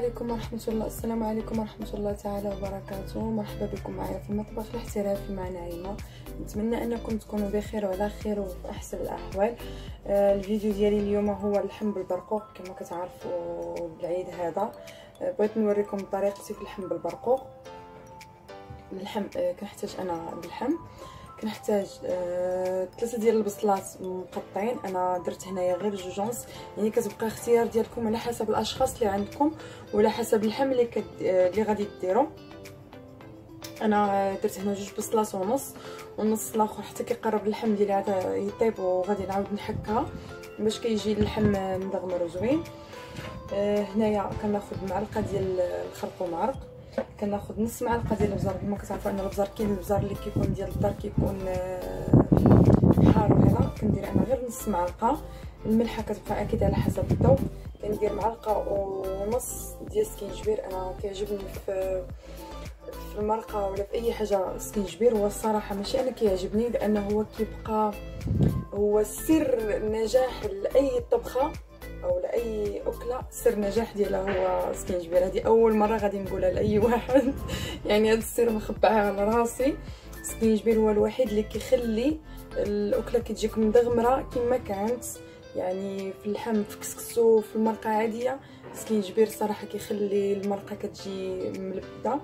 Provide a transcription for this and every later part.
عليكم ورحمة الله. السلام عليكم ورحمة الله تعالى وبركاته. مرحبا بكم معايا في المطبخ الاحترافي مع نعيمة. نتمنى أنكم تكونوا بخير وعلى خير وفي أحسن الأحوال. آه الفيديو ديالي اليوم هو اللحم بالبرقوق كما كتعرفوا بالعيد هذا. آه بغيت نوريكم طريقتي في اللحم بالبرقوق. اللحم آه كنحتاج أنا باللحم. كنحتاج آه، ثلاثة ديال البصلات مقطعين. أنا درت هنايا غير جوجونس يعني كتبقى اختيار ديالكم على حسب الأشخاص اللي عندكم وعلى حسب اللحم اللي كد... آه، اللي غادي ديروا أنا درت هنا جوج بصلات ونص والنص الآخر حتى كيقرب اللحم ديالي عاد يطيب وغادي نعاود نحكها باش كيجي اللحم مدغمر وزوين. آه هنايا كناخذ معلقة ديال الخرق ومعرق كناخذ نص معلقة ديال الابزار كما كتعرفوا أن الابزار كاين الابزار اللي كيكون ديال الدار كيكون آه، حار وهذا. كندير أنا غير نص معلقة. الملحة كتبقى أكيد على حسب الذوق كندير معلقة ونص ديال السكينجبير أنا كيعجبني في في المرقة ولا في أي حاجة سكينجبير. هو الصراحة ماشي أنا كيعجبني لأنه هو كيبقى هو سر نجاح لأي طبخة. أو لأي أكلة سر نجاح ديالها هو سكينجبير هذه أول مرة غادي نقولها لأي واحد. يعني هذا السر مخبعها على راسي. سكينجبير هو الوحيد اللي كيخلي الأكلة كتجيك مدغمره كما كانت. يعني في اللحم في كسكسو في المرقة عادية. سكينجبير صراحة كيخلي المرقة كتجي ملبدة.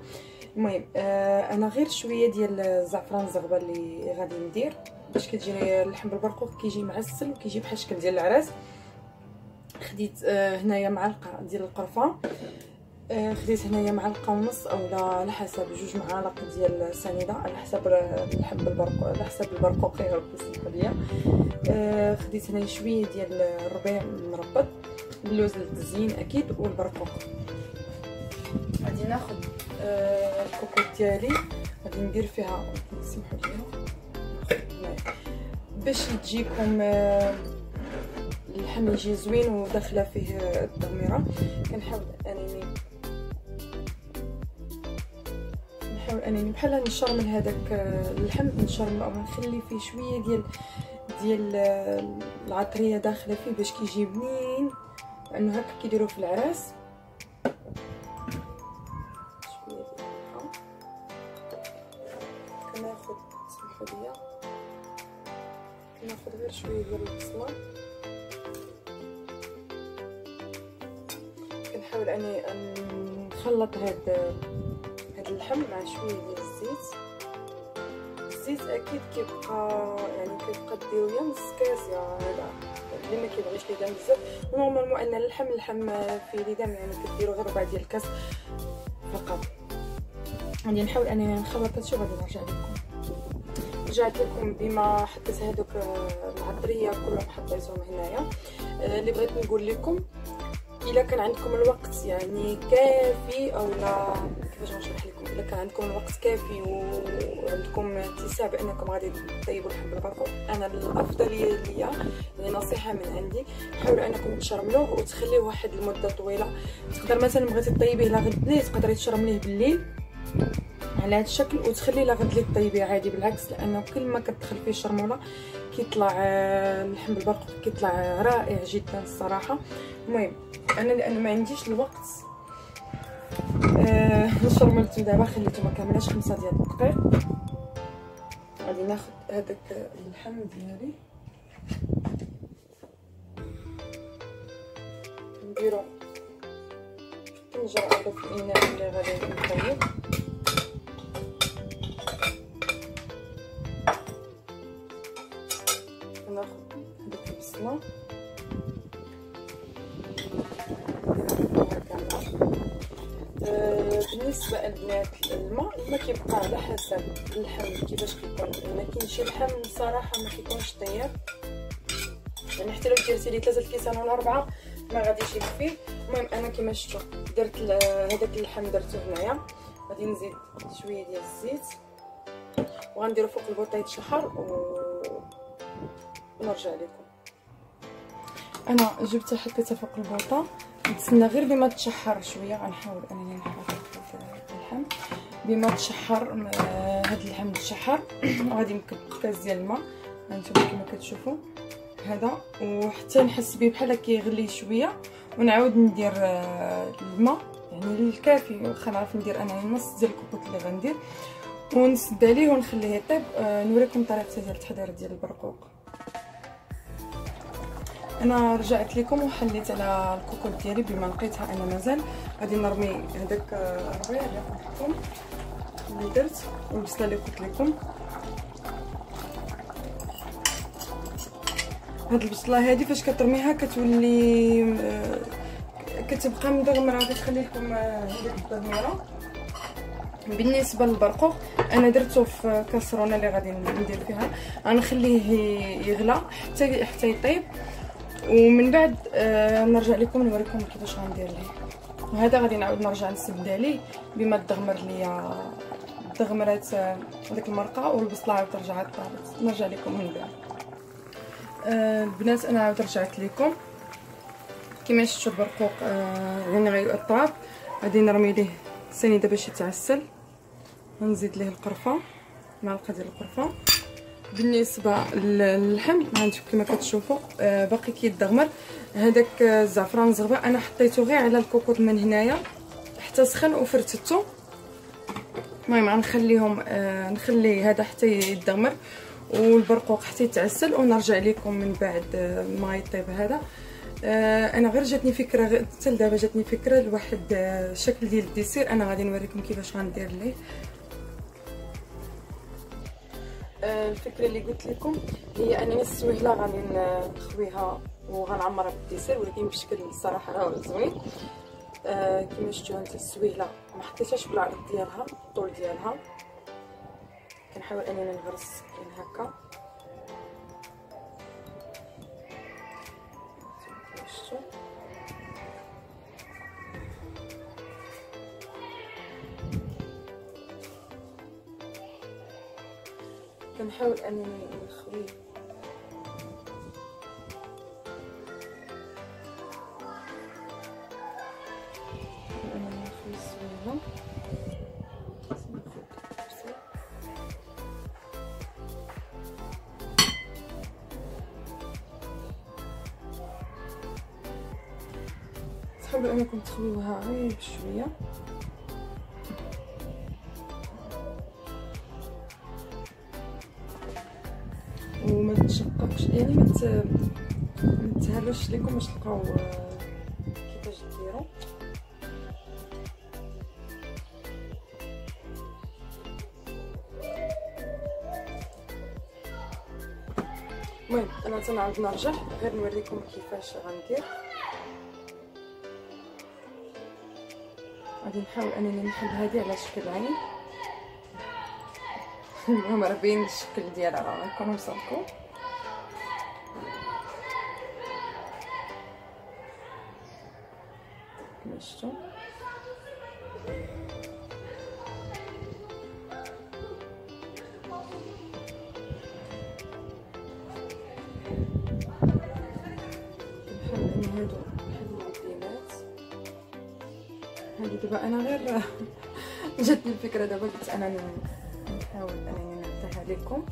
المهم آه أنا غير شوية ديال الزعفران الزغبة اللي غادي ندير. باش كتجي اللحم بالبرقوق كيجي معسل وكيجي بحال الشكل ديال العراس خديت آه هنايا معلقة ديال القرفة. آه خديت هنايا معلقة ونص اولا على حسب جوج معالق ديال السنيده على حسب اللحم بالبرقوق على حسب البرقوق يا ربي سمحوا ليا. آه خديت هنايا شوية ديال الربيع مربط اللوز للتزيين أكيد والبرقوق. غادي ناخذ الكوكوط ديالي غادي ندير فيها سمحوا ليا. باش تجيكم اللحم يجي زوين وداخلة فيه الضميرة. كنحاول انني نحاول أنني بحال نشرمل هذاك اللحم نشرمل أو نخلي فيه شوية ديال ديال العطرية داخلة فيه باش كيجي بنين لأنه هكا كيديروا في العراس. كناخذ غير شوية ديال البصله اني نخلط هاد هاد اللحم مع شوية ديال الزيت. الزيت أكيد كيبقى يعني كيبقى ديرو يا كاس يا هذا اللي ما كيبغيش ليدام بزاف. normalement أن اللحم اللحم فيه ليدام يعني كديرو غير ربع ديال الكاس فقط. غادي نحاول أني نخلط هادشي وغادي نرجع لكم. رجعت لكم بما حطيت هذوك العطرية كلهم حطيتهم هنايا. اللي بغيت نقول لكم إلا كان عندكم الوقت يعني كافي أو لا؟ كيفاش نشرح لكم؟ إلا كان عندكم الوقت كافي وعندكم اتساع بانكم غادي تطيبوا اللحم بالبرقوق أنا الافضليه ليا يعني نصيحة من عندي حاولوا أنكم تشرملوه وتخليوه واحد المدة طويلة. تقدر مثلا بغيتي طيبيه لا غد الليل تقدري تشرمليه بالليل على هذا الشكل وتخلي لا غد لي طيبيه عادي بالعكس لأنه كل ما كتدخل فيه الشرمولة كيطلع اللحم بالبرقوق كيطلع رائع جدا الصراحة. المهم أنا لأن ما عنديش الوقت آه شرملتو دابا خليتو ما كاملاش خمسة ديال الدقائق غادي ناخذ هذاك اللحم ديالي. نديرو طنجره هذا في الإناء اللي غادي نطيب ناخذ هذيك البصلة. بالنسبة البنات الماء الماء كيبقى على حسب اللحم كيفاش كيكون. ما كاينش لحم صراحة ما كيكونش طيب يعني حتى لو درتي لي ثلاثة الكيسان ولا أربعة ما غاديش يكفي. المهم أنا كما شفتوا درت هذاك اللحم درته هنايا. غادي نزيد شوية ديال الزيت. وغنديرو فوق البوطة يتشحر و... ونرجع لكم. أنا جبتها حطيتها فوق البوطة. نتسنى غير بما تشحر شوية غنحاول أنني نحرك اللحم بما تشحر هاد اللحم تشحر غادي نكب كاس ديال الماء. هانتوما كما كتشوفوا هذا. وحتى نحس به بحال كيغلي شوية ونعاود ندير الماء. يعني الكافي واخا نعرف ندير أنا نص ديال الكوكوط اللي غندير. ونسد عليه ونخليه يطيب. آه نوريكم طريقة ديال التحضير ديال البرقوق. أنا رجعت لكم وحليت على الكوكوط ديالي بما لقيتها أنا مازال. غادي نرمي هذاك الربيع اللي قلت اللي درت والبصله اللي قلت لكم. هاد البصله هادي فاش كترميها كتولي آه، كتبقى مدغمرة كتخلي لكم هذيك التدميره بالنسبة للبرقوق أنا درته في كاسرونة اللي غادي ندير فيها. غنخليه يغلى حتى حتى يطيب. ومن بعد آه نرجع لكم نوريكم كيفاش غندير ليه. وهذا غادي نعاود نرجع نسد عليه بما تدغمر ليا دغمرات ديك المرقة والبصلة عاود رجعت طابت. نرجع لكم من بعد. آه البنات أنا عاود رجعت لكم. كما شفتوا البرقوق آه يعني غيطاب غادي نرمي ليه السنيده باش يتعسل. ونزيد ليه القرفة معلقه ديال القرفة. بالنسبة للحم هانتوما كما كتشوفوا آه باقي كيدغمر هذاك الزعفران الزغبه أنا حطيته غير على الكوكوط من هنايا حتى سخن وفرتته المهم غنخليهم آه نخلي هذا حتى يدغمر والبرقوق حتى يتعسل ونرجع لكم من بعد آه ما يطيب هذا. آه أنا غير جاتني فكرة حتى لدابا جاتني فكرة لواحد آه شكل ديال الديسير أنا غادي نوريكم كيفاش غندير ليه. الفكرة اللي قلت لكم هي انني السويهله غادي نخويها وغنعمرها بالديسير ولكن بشكل الصراحه راه زوين. آه كما شفتوا هانت السويهله ما حطيتهاش بالعرض ديالها الطول ديالها. كنحاول انني نغرس هكا. كنحاول أنني نخوي. أنني نخوي أنكم تخويوها غير بشويه تشققش يعني ما تهرش لكم باش تلقاو كيفاش ديروا المهم أنا تنعاود نرجع غير نوريكم كيفاش غندير غادي نحاول انني نحل هذه على شكل عين المهم راه باين الشكل ديالها غنكون وصلكم المقدمات هادي دابا أنا غير جاتني الفكرة دابا قلت أنا نحاول أنني نعطيها لكم.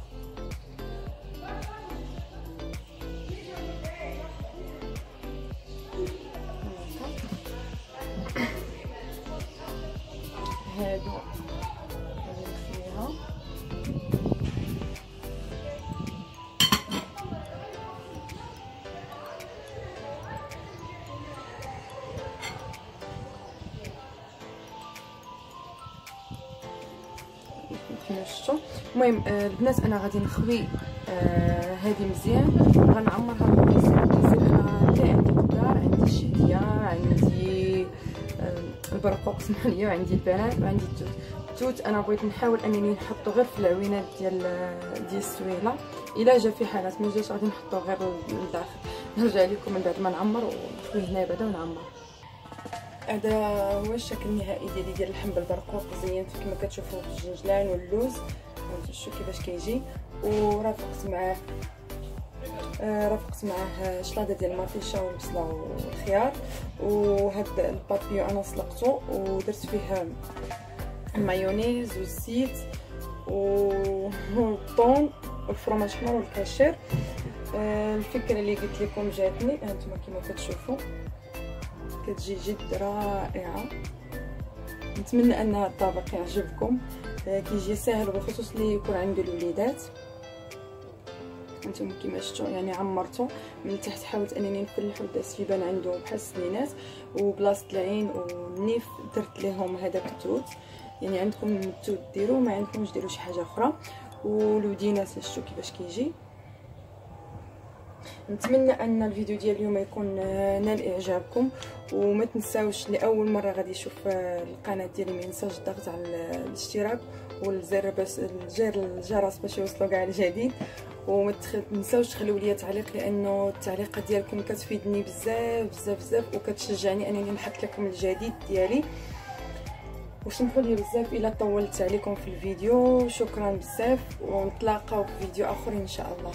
هادو نخليها كما شفتوا المهم آه البنات أنا غادي نخوي آه هذه مزيان. غنعمرها أنا حتى عندي خضار عندي الشهيه عندي آه البرقوق سمح لي وعندي البنات وعندي التوت التوت أنا بغيت نحاول أنني نحطو غير في العوينات ديال ديال السويلة. إلا جا في حالات ما جاش غادي نحطو غير للداخل نرجع لكم من بعد ما نعمر ونخويه هنا بعدا ونعمر. هذا هو الشكل النهائي ديالي ديال اللحم بالبرقوق. زينت كما كتشوفوا الجنجلان واللوز. شوفوا كيفاش كيجي. ورافقت معاه آه رافقت معاه شلاضة ديال المطيشه والبصله والخيار. وهاد البابيو أنا سلقته ودرت فيه المايونيز والزيت والطون والفرماج احمر والكاشير. آه الفكرة اللي قلت لكم جاتني هانتوما كما كتشوفوا كتجي جد رائعة. نتمنى ان الطبق يعجبكم. آه، كيجي ساهل وبالخصوص اللي يكون عنده الوليدات. أنتم كيما شفتوا يعني عمرته من تحت حاولت أنني نفلح وداس يبان عنده بحال السنينات وبلاصة العين والنيف درت لهم هذاك التوت يعني عندكم التوت ديروا ما عندكمش ديروا شي حاجة أخرى. والودينات شفتوا كيفاش كيجي. نتمنى أن الفيديو ديال اليوم يكون نال إعجابكم وما تنساوش لأول مرة غادي يشوف القناة ديالي ما ينساش الضغط على الاشتراك. والزر باش الجر الجرس باش يوصلوا كاع الجديد. وما تنساوش تخليو لي تعليق لأنه التعليقات ديالكم كتفيدني بزاف بزاف بزاف وكتشجعني أنني نحط لكم الجديد ديالي. وسمحوا لي بزاف إلا طولت عليكم في الفيديو شكرا بزاف ونتلاقاو في فيديو آخر إن شاء الله.